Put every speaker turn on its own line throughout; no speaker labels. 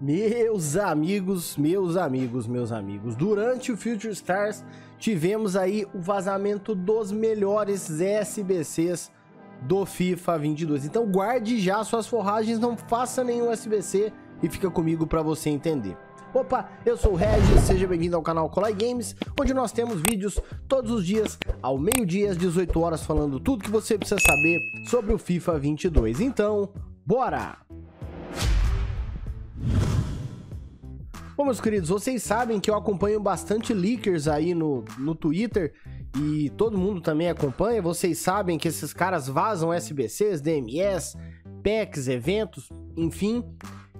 Meus amigos, meus amigos, meus amigos, durante o Future Stars tivemos aí o vazamento dos melhores SBCs do FIFA 22. Então guarde já suas forragens, não faça nenhum SBC e fica comigo para você entender. Opa, eu sou o Regis, seja bem-vindo ao canal Colai Games, onde nós temos vídeos todos os dias ao meio-dia às 18 horas falando tudo que você precisa saber sobre o FIFA 22. Então, bora! Bom, meus queridos, vocês sabem que eu acompanho bastante leakers aí no, no Twitter e todo mundo também acompanha. Vocês sabem que esses caras vazam SBCs, DMS, packs, eventos, enfim.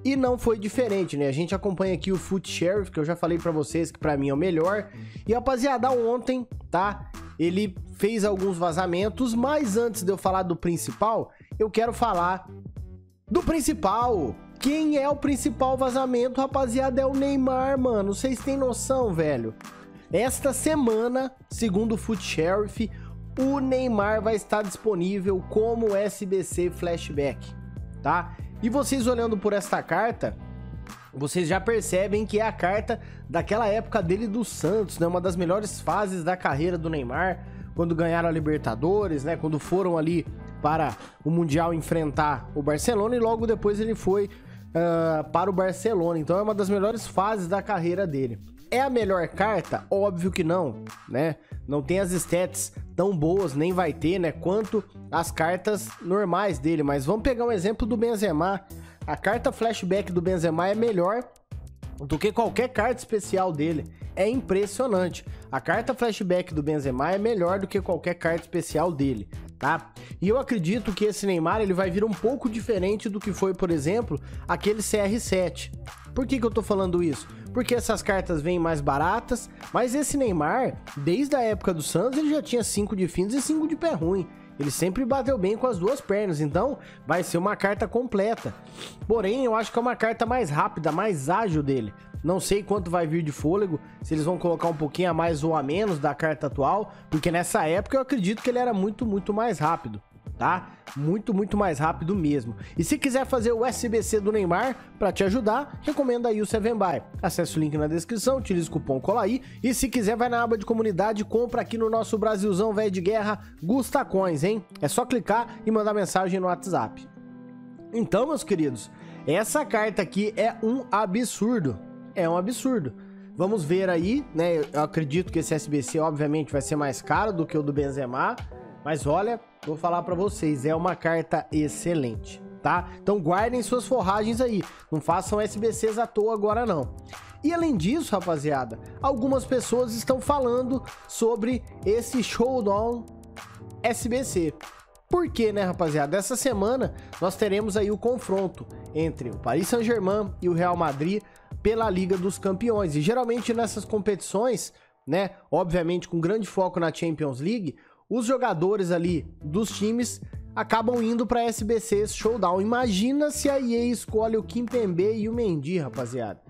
E não foi diferente, né? A gente acompanha aqui o Foot Sheriff, que eu já falei para vocês que para mim é o melhor. E rapaziada, ontem, tá? Ele fez alguns vazamentos, mas antes de eu falar do principal, eu quero falar do principal. Quem é o principal vazamento, rapaziada, é o Neymar, mano. Vocês têm noção, velho? Esta semana, segundo o Foot Sheriff, o Neymar vai estar disponível como SBC Flashback, tá? E vocês olhando por esta carta, vocês já percebem que é a carta daquela época dele do Santos, né? Uma das melhores fases da carreira do Neymar, quando ganharam a Libertadores, né? Quando foram ali para o Mundial enfrentar o Barcelona e logo depois ele foi uh, para o Barcelona. Então é uma das melhores fases da carreira dele. É a melhor carta? Óbvio que não, né? Não tem as stats tão boas, nem vai ter, né? Quanto as cartas normais dele. Mas vamos pegar um exemplo do Benzema. A carta flashback do Benzema é melhor do que qualquer carta especial dele. É impressionante. A carta flashback do Benzema é melhor do que qualquer carta especial dele tá? E eu acredito que esse Neymar ele vai vir um pouco diferente do que foi, por exemplo, aquele CR7. Por que, que eu tô falando isso? Porque essas cartas vêm mais baratas, mas esse Neymar, desde a época do Santos, ele já tinha 5 de fins e 5 de pé ruim. Ele sempre bateu bem com as duas pernas, então vai ser uma carta completa. Porém, eu acho que é uma carta mais rápida, mais ágil dele. Não sei quanto vai vir de fôlego, se eles vão colocar um pouquinho a mais ou a menos da carta atual, porque nessa época eu acredito que ele era muito, muito mais rápido, tá? Muito, muito mais rápido mesmo. E se quiser fazer o SBC do Neymar para te ajudar, recomendo aí o Seven Buy. Acesse o link na descrição, utilize o cupom COLAI e se quiser vai na aba de comunidade, compra aqui no nosso Brasilzão velho de guerra, Gusta Coins, hein? É só clicar e mandar mensagem no WhatsApp. Então, meus queridos, essa carta aqui é um absurdo é um absurdo. Vamos ver aí, né? Eu acredito que esse SBC, obviamente, vai ser mais caro do que o do Benzema. Mas olha, vou falar para vocês, é uma carta excelente, tá? Então guardem suas forragens aí. Não façam SBCs à toa agora, não. E além disso, rapaziada, algumas pessoas estão falando sobre esse Showdown SBC. Por quê, né, rapaziada? Essa semana nós teremos aí o confronto entre o Paris Saint-Germain e o Real Madrid pela Liga dos Campeões. E geralmente nessas competições, né, obviamente com grande foco na Champions League, os jogadores ali dos times acabam indo para SBC Showdown. Imagina se a EA escolhe o Kimpembe e o Mendy, rapaziada.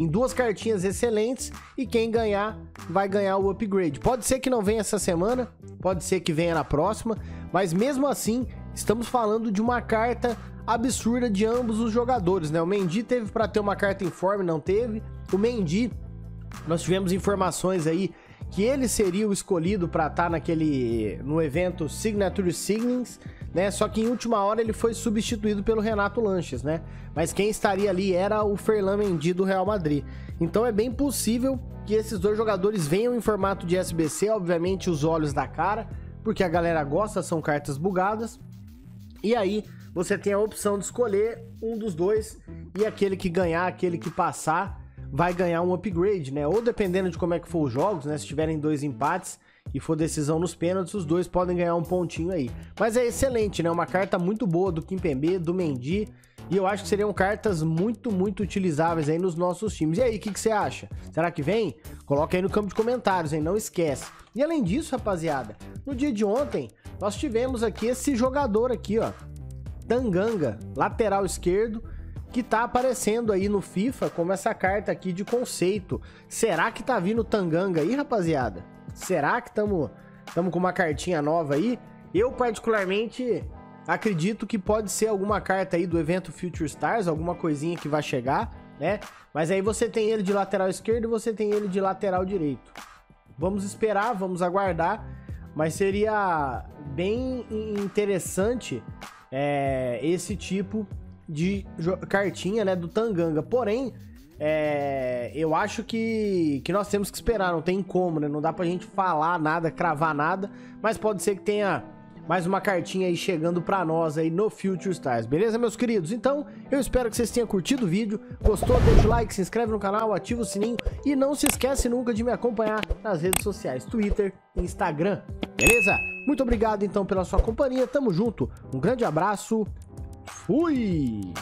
Em duas cartinhas excelentes e quem ganhar vai ganhar o upgrade. Pode ser que não venha essa semana, pode ser que venha na próxima, mas mesmo assim, estamos falando de uma carta absurda de ambos os jogadores, né? O Mendy teve para ter uma carta em forma, não teve. O Mendy, nós tivemos informações aí que ele seria o escolhido para estar tá naquele no evento Signature Signings, né? Só que em última hora ele foi substituído pelo Renato Lanches, né? Mas quem estaria ali era o Ferland Mendy do Real Madrid. Então é bem possível que esses dois jogadores venham em formato de SBC, obviamente os olhos da cara, porque a galera gosta, são cartas bugadas. E aí você tem a opção de escolher um dos dois e aquele que ganhar, aquele que passar, vai ganhar um upgrade, né? Ou dependendo de como é que for os jogos, né? Se tiverem dois empates e for decisão nos pênaltis, os dois podem ganhar um pontinho aí. Mas é excelente, né? Uma carta muito boa do Kimpembe, do Mendy, e eu acho que seriam cartas muito, muito utilizáveis aí nos nossos times. E aí, o que, que você acha? Será que vem? Coloca aí no campo de comentários, hein? Não esquece. E além disso, rapaziada, no dia de ontem, nós tivemos aqui esse jogador aqui, ó. Tanganga, lateral esquerdo, que tá aparecendo aí no FIFA como essa carta aqui de conceito. Será que tá vindo Tanganga aí, rapaziada? Será que estamos tamo com uma cartinha nova aí? Eu, particularmente, acredito que pode ser alguma carta aí do evento Future Stars, alguma coisinha que vai chegar, né? Mas aí você tem ele de lateral esquerdo e você tem ele de lateral direito. Vamos esperar, vamos aguardar, mas seria bem interessante é, esse tipo de cartinha, né, do Tanganga. Porém, é, eu acho que, que nós temos que esperar, não tem como, né? Não dá pra gente falar nada, cravar nada, mas pode ser que tenha mais uma cartinha aí chegando pra nós aí no Future Stars, beleza, meus queridos? Então, eu espero que vocês tenham curtido o vídeo, gostou, deixa o like, se inscreve no canal, ativa o sininho e não se esquece nunca de me acompanhar nas redes sociais, Twitter e Instagram, beleza? Muito obrigado então pela sua companhia, tamo junto, um grande abraço, fui!